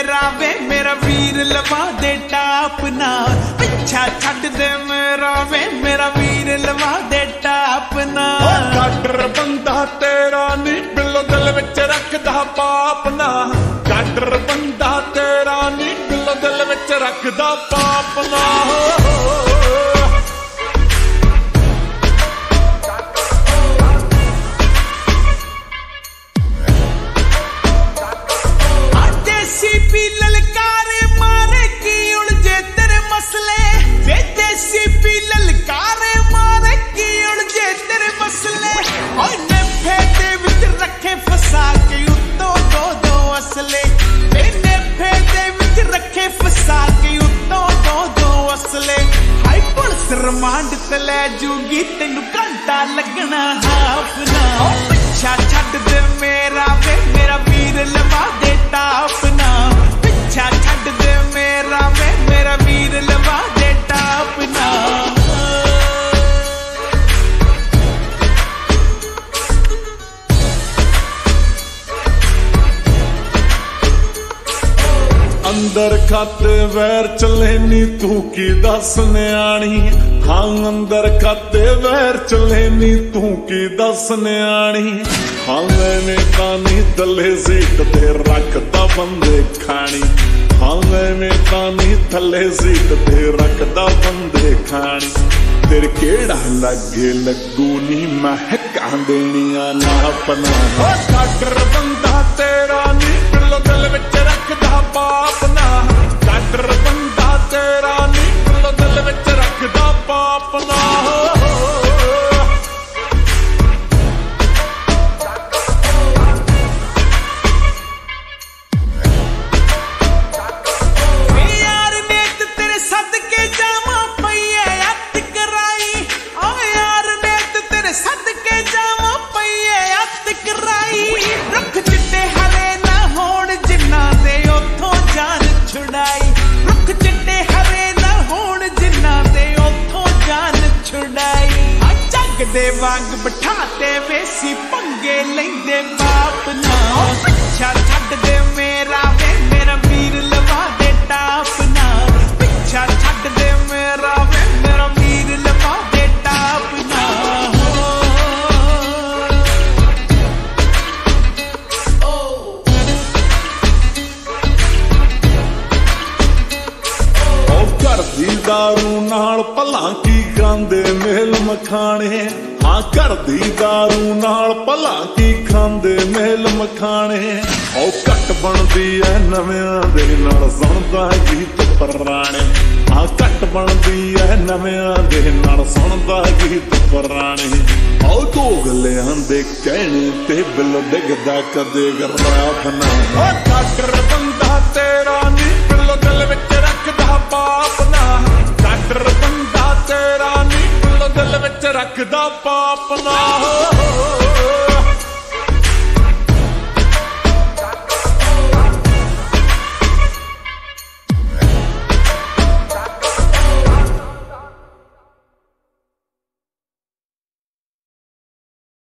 ਮੇਰਾ ਵੇ, ਮੇਰਾ ਵੀਰ ਲਵਾ ਦੇ ਟਾਪ ਨਾ ਪਿੱਛਾ ਛੱਡ ਦੇ ਮੇਰਾ ਵੇ, ਮੇਰਾ ਵੀਰ ਲਵਾ ਦੇ ਟਾਪ ਨਾ ਕਾਡਰ ਬੰਦਾ ਤੇਰਾ ਨਹੀਂ ਬਿੱਲੋ ਦਿਲ ਵਿੱਚ ਰੱਖਦਾ ਪਾਪ ਨਾ ਕਾਡਰ ਬੰਦਾ ਤੇਰਾ ਨਹੀਂ ਬਿੱਲੋ ਦਿਲ ਵਿੱਚ ਰੱਖਦਾ ਪਾਪ ਨਾ ਦੇਸੀ ਰਿਮਾਂਡ ਲੈ ਜੂਗੀ ਤੈਨੂੰ ਘੰਟਾ ਲੱਗਣਾ ਹਾਫ ਨਾ। ਪਿੱਛਾ ਛੱਡ ਦੇ ਮੇਰਾ ਵੇ, ਮੇਰਾ ਵੀਰ ਲਵਾ ਦੇ ਟਾਪ ਨਾ। ਪਿੱਛਾ ਛੱਡ ਦੇ ਮੇਰਾ ਵੇ, ਮੇਰਾ ਵੀਰ ਲਵਾ ਦੇ ਟਾਪ ਨਾ। ਅੰਦਰ ਖਾਤੇ ਵੈਰ ਚੱਲੇ ਨੀ ਤੂੰ ਕੀ ਦੱਸ ਨਿਆਣੀ? ਹਾਂ ਅੰਦਰ ਖਾਤੇ ਵੈਰ ਚੱਲੇ ਨੀ, ਤੂੰ ਕੀ ਦੱਸ ਨਿਆਣੀ? ਹਾਂ, ਮੈਨੇ ਤਾਂ ਨੀ ਥੱਲੇ ਸੀਟ ਤੇ ਰੱਖਦਾ ਬੰਦੇ ਖਾਣੀ। ਹਾਂ, ਮੈਨੇ ਤਾਂ ਨੀ ਥੱਲੇ ਸੀਟ ਤੇ ਰੱਖਦਾ ਬੰਦੇ ਖਾਣੀ। ਤੇਰੇ ਕਿਹੜਾ ਲੱਗੇ ਲੱਗੂ ਨੀ ਮਹਿਕਾਂ ਦੇਣੀਆਂ ਨਾ ਆਪਣਾ ਓ ਬੰਦਾ ਤੇਰਾ ਨੀ ਰੱਖਦਾ ਪਾਪ ਨਾ ਦੇ ਵਾਂਗ ਬਿਠਾਤੇ ਵੇਸੀ ਪੰਗੇ ਲੈਂਦੇ ਬਾਪ ਨਾ ਛੱਡ ਦੇ ਘਰ ਦੀ ਨਾਲ ਭਲਾ ਕੀ ਖਾਂਦੇ ਮੇਲ ਮਖਾਣੇ ਹਾਂ ਘਰ ਦੀ ਨਾਲ ਭਲਾ ਕੀ ਖਾਂਦੇ ਮੇਲ ਮਖਾਣੇ ਉਹ ਘਟ ਬਣਦੀ ਐ ਨਵਿਆਂ ਦੇ ਨਾਲ ਸੁਣਦਾ ਗੀਤ ਪੁਰਾਣੇ ਹਾਂ ਘਟ ਬਣਦੀ ਐ ਨਵਿਆਂ ਦੇ ਨਾਲ ਸੁਣਦਾ ਗੀਤ ਪੁਰਾਣੇ ਉਹ ਦੋਗਲਿਆਂ ਦੇ ਕਹਿਣੇ ਤੇ ਬਿੱਲ ਡਿੱਗਦਾ ਕਦੇ ਗਰਾਫ ਨਾ ਉਹ ਕਾਟਰ ਬੰਦਾ ਤੇਰਾ ਨੀ